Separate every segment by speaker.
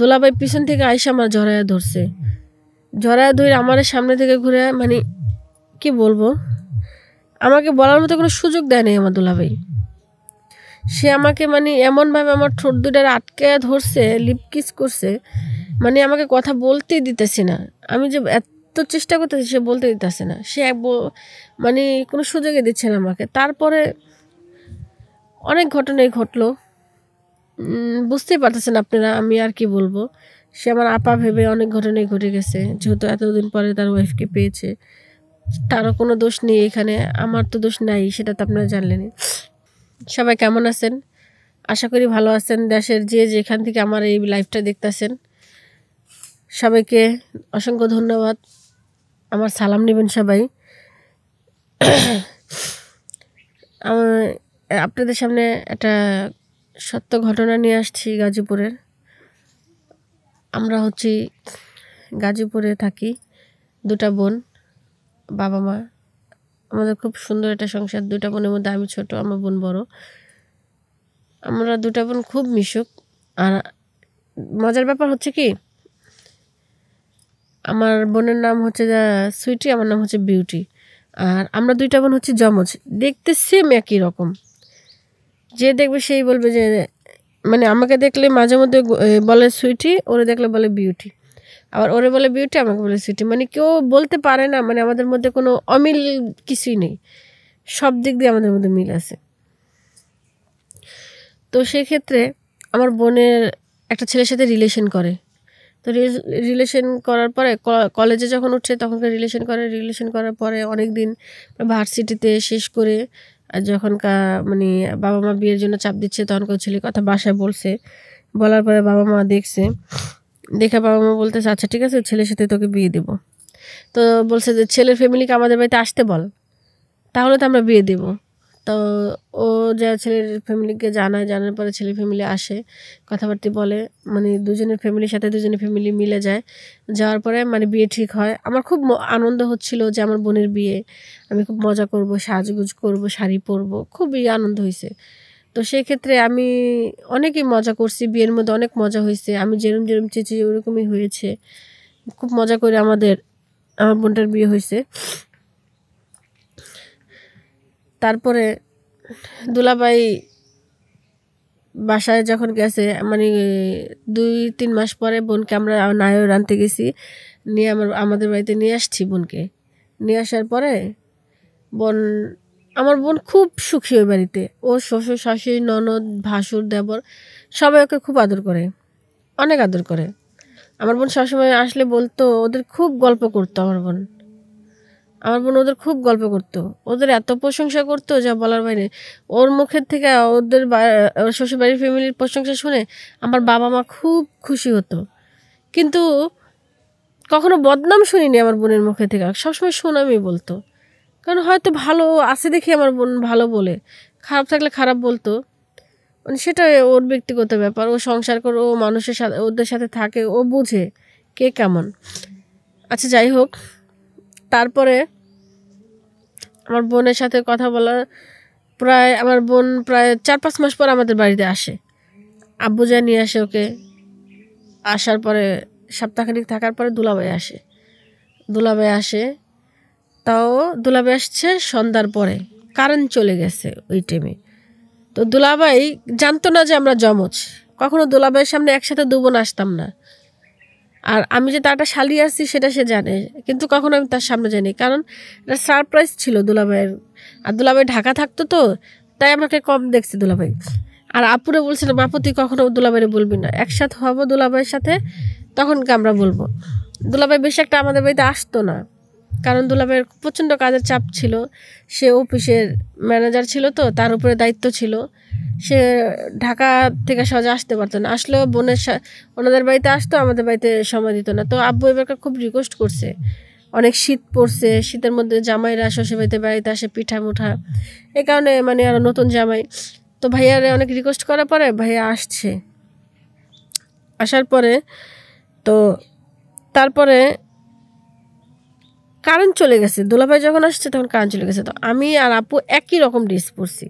Speaker 1: দোলাভাই পিছন থেকে আইসা আমার জড়ায়া ধরছে। জড়ায়া ধরে আমার সামনে থেকে ঘুরে মানে কি বলব? আমাকে বলার মতো কোনো সুযোগ দেয় নাই আমার দুলাভাই। সে আমাকে মানে এমনভাবে আমার ঠোঁট দুটার আটকে ধরছে লিপ কিস করছে মানে আমাকে কথা বলতেই দিতেছে না। আমি যে এত চেষ্টা করতেছি সে বলতে দিতেছে না। সে এক মানে কোনো সুযোগে দিচ্ছে না আমাকে। তারপরে অনেক ঘটনাই ঘটলো। বুঝতেই পারতেছেন আপনারা আমি আর কি বলব। সে আমার আপা ভেবে অনেক ঘটনাই ঘটে গেছে, যেহেতু এতদিন পরে তার ওয়াইফকে পেয়েছে। তারও কোনো দোষ নেই এখানে, আমার তো দোষ নাই, সেটা তো আপনারা জানলেনই। সবাই কেমন আছেন? আশা করি ভালো আছেন, দেশের যে যেখান থেকে আমার এই লাইফটা দেখতেছেন। সবাইকে অসংখ্য ধন্যবাদ। আমার সালাম নেবেন সবাই। আপনাদের সামনে একটা সত্য ঘটনা নিয়ে আসছি গাজীপুরের। আমরা হচ্ছি গাজীপুরে থাকি, দুটা বোন, বাবা মা। আমাদের খুব সুন্দর একটা সংসার, দুটা বোনের মধ্যে আমি ছোট, আমার বোন বড়। আমরা দুটা বোন খুব মিশুক। আর মজার ব্যাপার হচ্ছে কি, আমার বোনের নাম হচ্ছে সুইটি, আমার নাম হচ্ছে বিউটি। আর আমরা দুইটা বোন হচ্ছে জমজ দেখতে সেম একই রকম। যে দেখবে সেই বলবে যে মানে আমাকে দেখলে মাঝে মধ্যে বলে সুইটি ওরে দেখলে বলে বিউটি আবার ওরে বলে বিউটি আমাকে বলে সুইটি মানে কেউ বলতে পারে না মানে আমাদের মধ্যে কোনো অমিল কিছুই নেই। সব দিক দিয়ে আমাদের মধ্যে মিল আছে। তো সেক্ষেত্রে আমার বোনের একটা ছেলের সাথে রিলেশন করে। তো রিলেশন করার পরে কলেজে যখন উঠছে, তখনকার রিলেশন করে। রিলেশন করার পরে অনেক দিন ভার্সিটিতে শেষ করে আর যখন মানে বাবা মা বিয়ের জন্য চাপ দিচ্ছে, তখন কেউ ছেলে কথা বাসায় বলছে। বলার পরে বাবা মা দেখছে, দেখে বাবা মা বলতেছে আচ্ছা ঠিক আছে, ছেলের সাথে তোকে বিয়ে দেবো। তো বলছে যে, ছেলের ফ্যামিলিকে আমাদের বাড়িতে আসতে বল, তাহলে তো আমরা বিয়ে দেবো। তো ও যা ছেলের ফ্যামিলিকে জানায়, জানার পরে ছেলে ফ্যামিলি আসে, কথাবার্তা বলে মানে দুজনের ফ্যামিলির সাথে দুজনের ফ্যামিলি মিলে যায়। যাওয়ার পরে মানে বিয়ে ঠিক হয়। আমার খুব আনন্দ হচ্ছিল যে আমার বোনের বিয়ে। আমি খুব মজা করব, সাজগুজ করব, শাড়ি পরবো, খুবই আনন্দ হয়েছে তো সেই ক্ষেত্রে আমি অনেকই মজা করছি, বিয়ের মধ্যে অনেক মজা হয়েছে আমি যেরম যেরম চেয়েছি ওরকমই হয়েছে। খুব মজা করে আমাদের, আমার বোনটার বিয়ে হয়েছে তারপরে দুলাবাই বাসায় যখন গেছে মানে দুই, তিন মাস পরে বোনকে আমরা নায়র আনতে গেছি। নিয়ে আমার, আমাদের বাড়িতে নিয়ে আসছি বোনকে। নিয়ে আসার পরে বোন, আমার বোন খুব সুখী ওই বাড়িতে। ও শ্বশুর, শাশুড়ি, ননদ, ভাসুর, দেবর সবাই ওকে খুব আদর করে, অনেক আদর করে। আমার বোন সবসময় আসলে বলতো, ওদের খুব গল্প করতো আমার বোন। আমার বোন ওদের খুব গল্প করতো। ওদের এত প্রশংসা করতো যা বলার বাইরে। ওর মুখের থেকে ওদের শ্বশুর বাড়ির ফ্যামিলির প্রশংসা শুনে আমার বাবা মা খুব খুশি হতো। কিন্তু কখনো বদনাম শুনিনি আমার বোনের মুখে থেকে। সবসময় শোনামি বলতো। কারণ হয়তো ভালো আছে দেখি আমার বোন ভালো বলে। খারাপ থাকলে খারাপ বলতো। মানে সেটা ওর ব্যক্তিগত ব্যাপার। ও সংসার করে, ও মানুষের সাথে, ওদের সাথে থাকে, ও বুঝে কে কেমন। আচ্ছা যাই হোক। তারপরে আমার বোনের সাথে কথা বলা প্রায়, আমার বোন প্রায় চার পাঁচ মাস পর আমাদের বাড়িতে আসে। আব্বু যা নিয়ে আসে ওকে। আসার পরে সপ্তাহখানিক থাকার পরে দুলাভাই আসে। দুলাভাই আসে, তাও দুলাভাই আসছে সন্ধ্যার পরে। কারেন্ট চলে গেছে ওই টাইমে তো দুলাভাই জানতো না যে আমরা জমজ কখনো দুলাভাইয়ের সামনে একসাথে দুবোন আসতাম না। আর আমি যে তারটা শালিয়ে আসছি সেটা সে জানে। কিন্তু কখনো আমি তার সামনে জানি কারণ এটা সারপ্রাইজ ছিল দুলাভাইয়ের। আর দুলাভাই ঢাকা থাকতো তো, তাই আমাকে কম দেখছে দুলাভাই। আর আপুরে বলছিল, বাপু, তুই কখনো দুলাভাইরে বলবি না। একসাথে হব দুলাভাইয়ের সাথে তখনকে আমরা বলব? দুলাভাই বেশি একটা আমাদের বাড়িতে আসতো না। কারণ দুলাভাইয়ের প্রচণ্ড কাজের চাপ ছিল। সে অফিসের ম্যানেজার ছিল তো, তার উপরে দায়িত্ব ছিল। সে ঢাকা থেকে সহজে আসতে পারতো না। আসলেও বোনের ওনাদের বাড়িতে আসতো, আমাদের বাড়িতে সময় দিত না। তো আব্বু এবার খুব রিকোয়েস্ট করছে। অনেক শীত পড়ছে, শীতের মধ্যে জামাইরা শ্বশুর বাড়িতে বাড়িতে আসে, পিঠা মুঠা। এই কারণে মানে আরও নতুন জামাই। তো ভাইয়ারে অনেক রিকোয়েস্ট করার পরে ভাইয়া আসছে। আসার পরে তো, তারপরে কারেন্ট চলে গেছে, দোলাভাই যখন আসছে তখন কারেন্ট চলে গেছে। তো আমি আর আপু একই রকম ড্রেস পরছি।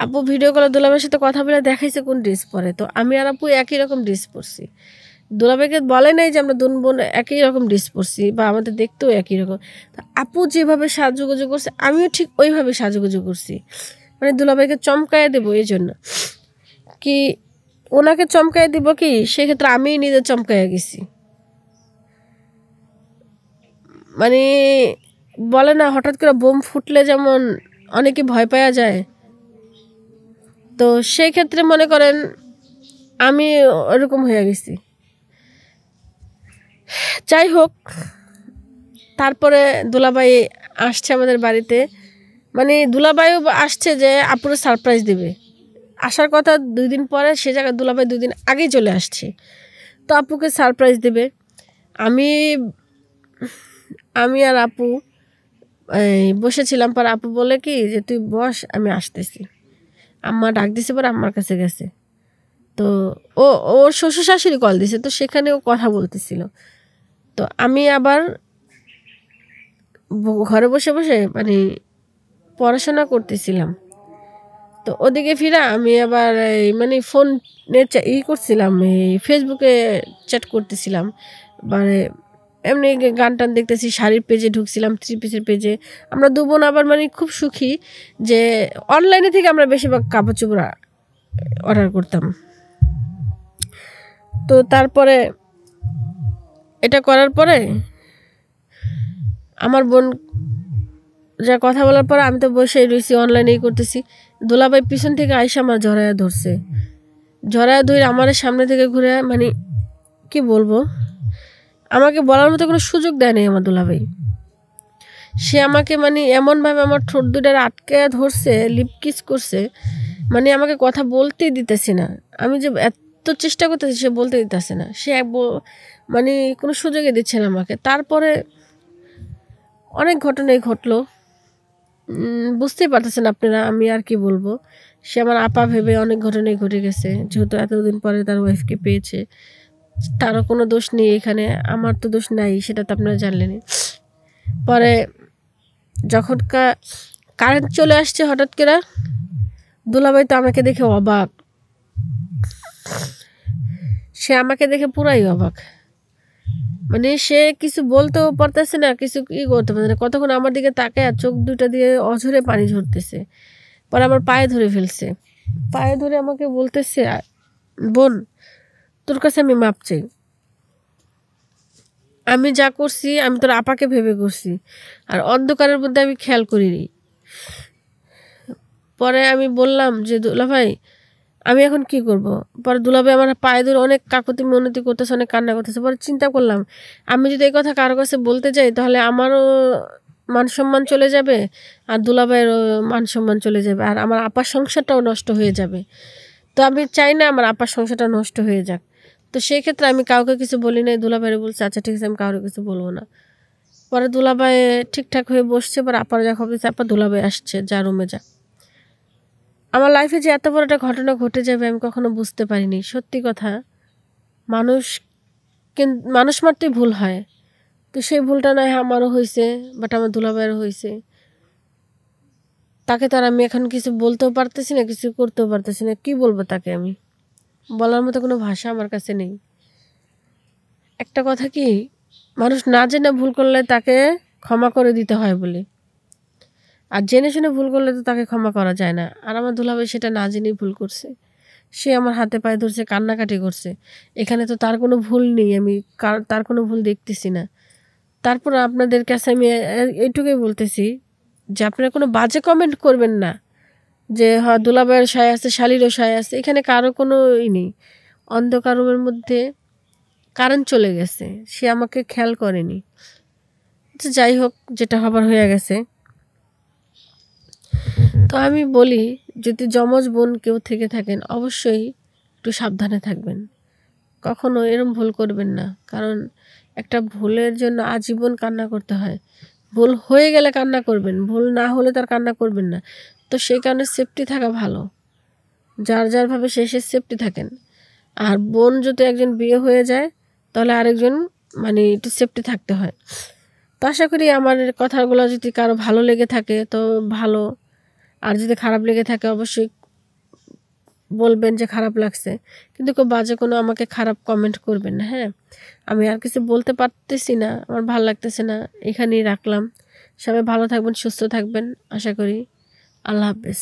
Speaker 1: আপু ভিডিও কলে দুলাভাইয়ের সাথে কথা বলে দেখাইছে কোন ড্রেস পরে। তো আমি আর আপু একই রকম ড্রেস পরছি। দুলাভাইকে বলে নাই যে আমরা দুন বোন একই রকম ড্রেস পরছি বা আমাদের দেখতেও একই রকম। আপু যেভাবে সাজুগুজু করছে, আমিও ঠিক ওইভাবে সাজুগুজু করছি। মানে দুলাভাইকে চমকায় দেবো এই জন্য। কি ওনাকে চমকায় দিব কি? সেক্ষেত্রে আমি নিজে চমকায় গেছি। মানে বলে না, হঠাৎ করে বোম ফুটলে যেমন অনেকে ভয় পাওয়া যায়। তো সেই ক্ষেত্রে মনে করেন আমি ওরকম হয়ে গেছি। যাই হোক, তারপরে দুলাবাই আসছে আমাদের বাড়িতে। মানে দুলাবাইও আসছে যে আপুরে সারপ্রাইজ দেবে। আসার কথা দুই দিন পরে সে জায়গায় দুলাবাই দুদিন আগেই চলে আসছে। তো আপুকে সারপ্রাইজ দেবে। আমি আমি আর আপু বসেছিলাম পর আপু বলে কি যে, তুই বস, আমি আসতেছি। আম্মা ডাক দিছে পর আম্মার কাছে গেছে। তো ও, ওর শ্বশুর শাশুড়ি কল দিছে, তো সেখানে ও কথা বলতেছিল। তো আমি আবার ঘরে বসে বসে মানে পড়াশোনা করতেছিলাম। তো ওদিকে ফিরা আমি আবার এই মানে ফোন ই করছিলাম, এই ফেসবুকে চ্যাট করতেছিলাম। মানে এমনি গান টান দেখতেছি, শাড়ির পেজে ঢুকছিলাম, থ্রি পিসের পেজে। আমরা দু বোন আবার মানে খুব সুখী যে অনলাইনে থেকে আমরা বেশিরভাগ কাপড় চোপড় অর্ডার করতাম। তো তারপরে এটা করার পরে আমার বোন যা কথা বলার পরে আমি তো বসে রয়েছি অনলাইনেই করতেছি। দোলাবাই পিছন থেকে আইসা আমার ঝরায়া ধরছে। ঝরায়া ধরে আমার সামনে থেকে ঘুরে মানে কি বলব? আমাকে বলার মতো কোনো সুযোগ দেয় নাই আমার দুলাভাই সে আমাকে মানে এমনভাবে আমার ঠোঁট দুটার আটকে ধরছে লিপ কিস করছে মানে আমাকে কথা বলতেই দিতেছে না। আমি যে এত চেষ্টা করতেছি সে বলতে দিতেছে না। সে মানে কোনো সুযোগে দিচ্ছে না আমাকে। তারপরে অনেক ঘটনাই ঘটলো। বুঝতেই পারতেছেন আপনারা আমি আর কি বলব। সে আমার আপা ভেবে অনেক ঘটনাই ঘটে গেছে, যেহেতু এতদিন পরে তার ওয়াইফকে পেয়েছে। তারও কোনো দোষ নেই এখানে, আমার তো দোষ নাই, সেটা তো আপনারা জানলেনই। পরে যখন কারেন্ট চলে আসছে হঠাৎ করে, দুলাভাই তো আমাকে দেখে অবাক। সে আমাকে দেখে পুরাই অবাক। মানে সে কিছু বলতেও পারতেছে না, কিছু ই করতে পারছে না। কতক্ষণ আমার দিকে তাকে চোখ দুটা দিয়ে অঝরে পানি ঝরতেছে। পরে আমার পায়ে ধরে ফেলছে। পায়ে ধরে আমাকে বলতেছে বোন তোর কাছে আমি মাপ চাই। আমি যা করছি, আমি তোর আপাকে ভেবে করছি। আর অন্ধকারের মধ্যে আমি খেয়াল করিনি। পরে আমি বললাম যে, দুলা ভাই, আমি এখন কি করব। পরে দুলাভাই আমার পায়ে ধরে অনেক কাকুতি মনতি করতেছে, অনেক কান্না করতেছে। পরে চিন্তা করলাম, আমি যদি এই কথা কারও কাছে বলতে যাই, তাহলে আমারও মান সম্মান চলে যাবে আর দুলাভাইয়েরও মান সম্মান চলে যাবে আর আমার আপার সংসারটাও নষ্ট হয়ে যাবে। তো আমি চাই না আমার আপার সংসারটা নষ্ট হয়ে যাক। তো সেই ক্ষেত্রে আমি কাউকে কিছু বলি নাই দুলাভাইরে বলছি আচ্ছা ঠিক আছে, আমি কাউকে কিছু বলব না। পরে দুলাভাই ঠিকঠাক হয়ে বসছে, পরে আপার যা খবর আপা দুলাভাই আসছে, যা রুমে যা। আমার লাইফে যে এত বড় একটা ঘটনা ঘটে যাবে, আমি কখনো বুঝতে পারিনি। সত্যি কথা, মানুষ মানুষ মারতেই ভুল হয়। তো সেই ভুলটা নয় আমারও হয়েছে বাট আমার দুলাভাইয়েরও হয়েছে তাকে তো আর আমি এখন কিছু বলতেও পারতেছি না, কিছু করতেও পারতেছি না, কি বলব তাকে আমি? বলার মতো কোনো ভাষা আমার কাছে নেই। একটা কথা কি, মানুষ না জেনে ভুল করলে তাকে ক্ষমা করে দিতে হয় বলে। আর জেনে শুনে ভুল করলে তো তাকে ক্ষমা করা যায় না। আর আমার দুলাভাই সেটা না জেনেই ভুল করছে। সে আমার হাতে পায়ে ধরছে, কান্নাকাটি করছে। এখানে তো তার কোনো ভুল নেই, আমি তার কোনো ভুল দেখতেছি না। তারপর আপনাদের কাছে আমি এইটুকুই বলতেছি যে আপনারা কোনো বাজে কমেন্ট করবেন না। যে হ্যাঁ দুলাভাইয়ের সায় আছে শালিরও সায় আছে এখানে কারও কোনো ই নেই। অন্ধকার রুমের মধ্যে কারেন্ট চলে গেছে সে আমাকে খেয়াল করেনি। আচ্ছা, যাই হোক যেটা হবার হয়ে গেছে। তো আমি বলি যদি যমজ বোন কেউ থেকে থাকেন অবশ্যই একটু সাবধানে থাকবেন। কখনো এরম ভুল করবেন না কারণ একটা ভুলের জন্য আজীবন কান্না করতে হয়। ভুল হয়ে গেলে কান্না করবেন ভুল না হলে তার কান্না করবেন না। তো সেই কারণে সেফটি থাকা ভালো। যার যারভাবে সে সে সেফটি থাকেন। আর বোন যদি একজন বিয়ে হয়ে যায়, তাহলে আরেকজন মানে একটু সেফটি থাকতে হয়। তো আশা করি আমার কথাগুলো যদি কারও ভালো লেগে থাকে, তো ভালো। আর যদি খারাপ লেগে থাকে, অবশ্যই বলবেন যে খারাপ লাগছে। কিন্তু কেউ বাজে কোনো আমাকে খারাপ কমেন্ট করবেন না হ্যাঁ? আমি আর কিছু বলতে পারতেছি না, আমার ভালো লাগতেছে না, এখানেই রাখলাম। সবাই ভালো থাকবেন, সুস্থ থাকবেন, আশা করি। আল্লাহ হাফেজ